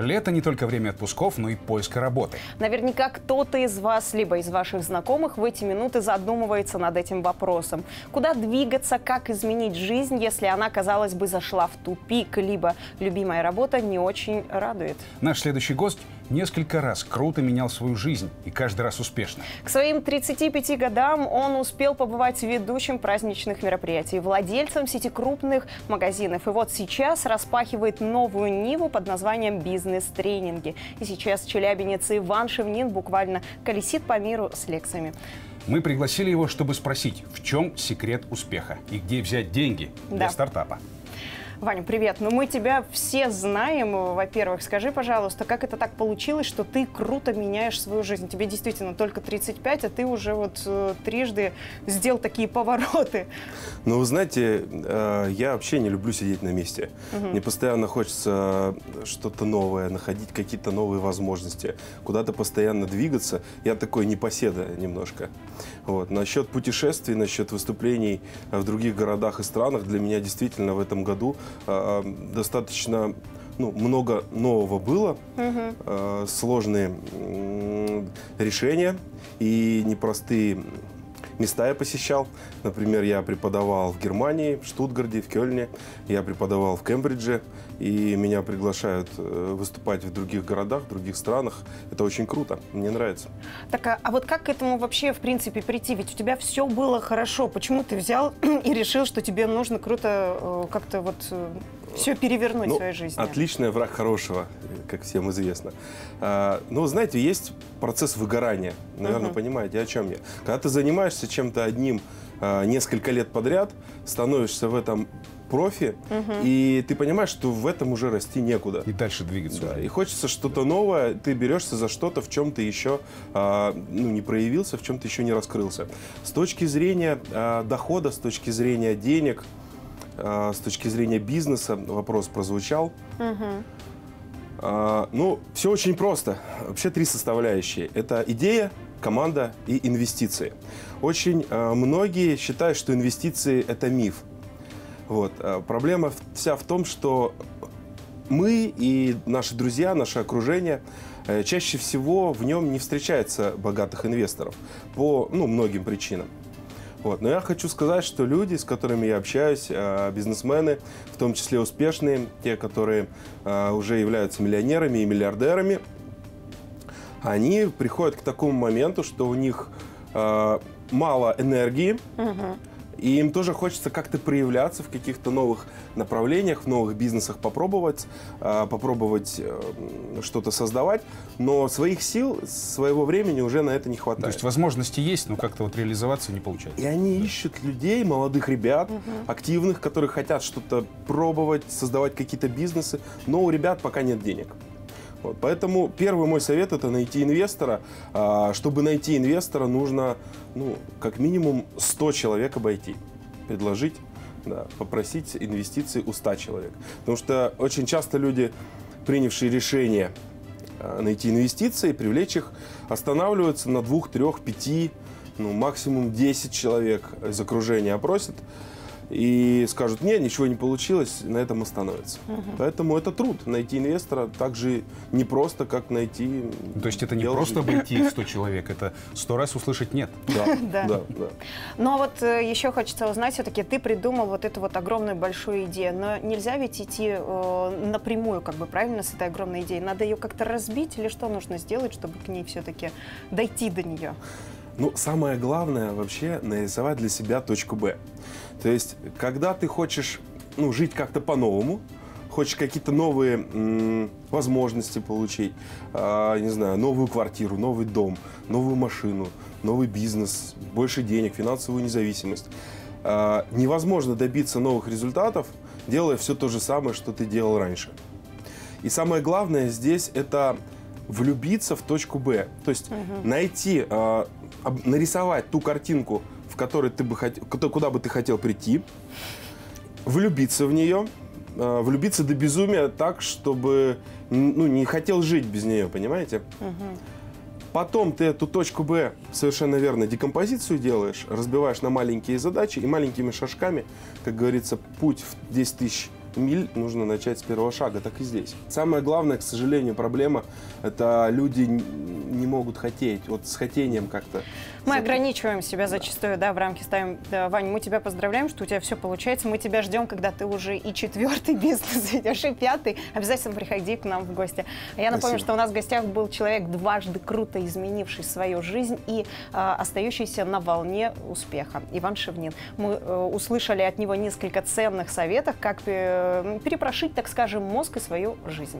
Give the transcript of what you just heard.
Лето не только время отпусков, но и поиска работы. Наверняка кто-то из вас, либо из ваших знакомых в эти минуты задумывается над этим вопросом. Куда двигаться, как изменить жизнь, если она, казалось бы, зашла в тупик, либо любимая работа не очень радует. Наш следующий гость несколько раз круто менял свою жизнь и каждый раз успешно. К своим 35 годам он успел побывать ведущим праздничных мероприятий, владельцем сети крупных магазинов. И вот сейчас распахивает новую ниву под названием «Бизнес-тренинги». И сейчас челябинец Иван Шевнин буквально колесит по миру с лекциями. Мы пригласили его, чтобы спросить, в чем секрет успеха и где взять деньги для Да. стартапа. Ваня, привет. Ну, мы тебя все знаем. Во-первых, скажи, пожалуйста, как это так получилось, что ты круто меняешь свою жизнь? Тебе действительно только 35, а ты уже вот э, трижды сделал такие повороты. Ну, вы знаете, э, я вообще не люблю сидеть на месте. Мне постоянно хочется что-то новое, находить какие-то новые возможности, куда-то постоянно двигаться. Я такой непоседа немножко. Вот. Насчет путешествий, насчет выступлений в других городах и странах, для меня действительно в этом году э, достаточно ну, много нового было, э, сложные м, решения и непростые места я посещал. Например, я преподавал в Германии, в Штутгарте, в Кёльне. Я преподавал в Кембридже. И меня приглашают э, выступать в других городах, в других странах. Это очень круто. Мне нравится. Так, а, а вот как к этому вообще, в принципе, прийти? Ведь у тебя все было хорошо. Почему ты взял и решил, что тебе нужно круто э, как-то вот все перевернуть Ну, в своей жизни? Отличный враг хорошего, как всем известно. А, ну, знаете, есть процесс выгорания. Наверное, понимаете, о чем я. Когда ты занимаешься чем-то одним а, несколько лет подряд, становишься в этом профи, и ты понимаешь, что в этом уже расти некуда. И дальше двигаться. Да, уже. и хочется что-то новое, ты берешься за что-то, в чем ты еще а, ну, не проявился, в чем ты еще не раскрылся. С точки зрения а, дохода, с точки зрения денег, с точки зрения бизнеса, вопрос прозвучал. А, ну, все очень просто. Вообще три составляющие. Это идея, команда и инвестиции. Очень а, многие считают, что инвестиции – это миф. Вот. а, Проблема вся в том, что мы и наши друзья, наше окружение, э, чаще всего в нем не встречается богатых инвесторов по ну, многим причинам. Вот. Но я хочу сказать, что люди, с которыми я общаюсь, э, бизнесмены, в том числе успешные, те, которые э, уже являются миллионерами и миллиардерами, они приходят к такому моменту, что у них э, мало энергии, и им тоже хочется как-то проявляться в каких-то новых направлениях, в новых бизнесах попробовать, э, попробовать э, что-то создавать, но своих сил, своего времени уже на это не хватает. То есть возможности есть, но как-то вот реализоваться не получается. И они ищут людей, молодых ребят, активных, которые хотят что-то пробовать, создавать какие-то бизнесы, но у ребят пока нет денег. Вот, поэтому первый мой совет это найти инвестора. А, Чтобы найти инвестора, нужно ну, как минимум 100 человек обойти, предложить, да, попросить инвестиции у 100 человек. Потому что очень часто люди, принявшие решение а, найти инвестиции, привлечь их, останавливаются на двух, трех, пяти, ну, максимум 10 человек из окружения опросят и скажут, нет, ничего не получилось, на этом остановятся. Поэтому это труд. Найти инвестора так же непросто, как найти... То есть это не просто обойти 100 человек, это 100 раз услышать «нет». Да, Да. да, да. Ну а вот э, еще хочется узнать, все-таки ты придумал вот эту вот огромную большую идею, но нельзя ведь идти э, напрямую, как бы правильно, с этой огромной идеей. Надо ее как-то разбить или что нужно сделать, чтобы к ней все-таки дойти до нее? Ну, самое главное вообще нарисовать для себя точку Б. То есть, когда ты хочешь ну, жить как-то по-новому, хочешь какие-то новые м, возможности получить, а, не знаю, новую квартиру, новый дом, новую машину, новый бизнес, больше денег, финансовую независимость. а, невозможно добиться новых результатов, делая все то же самое, что ты делал раньше. И самое главное здесь это влюбиться в точку Б. То есть найти, э, нарисовать ту картинку, в которой ты бы хот- куда бы ты хотел прийти, влюбиться в нее, э, влюбиться до безумия так, чтобы ну, не хотел жить без нее, понимаете? Потом ты эту точку Б совершенно верно декомпозицию делаешь, разбиваешь на маленькие задачи и маленькими шажками, как говорится, путь в 10 тысяч миль нужно начать с первого шага, так и здесь. Самое главное, к сожалению, проблема – это люди не могут хотеть. Вот с хотением как-то. Мы ограничиваем себя зачастую, да, в рамки ставим. Да, Вань, мы тебя поздравляем, что у тебя все получается. Мы тебя ждем, когда ты уже и четвертый бизнес ведешь, и пятый. Обязательно приходи к нам в гости. Я напомню, Спасибо. что у нас в гостях был человек, дважды круто изменивший свою жизнь и а, остающийся на волне успеха. Иван Шевнин. Мы э, услышали от него несколько ценных советов, как э, перепрошить, так скажем, мозг и свою жизнь.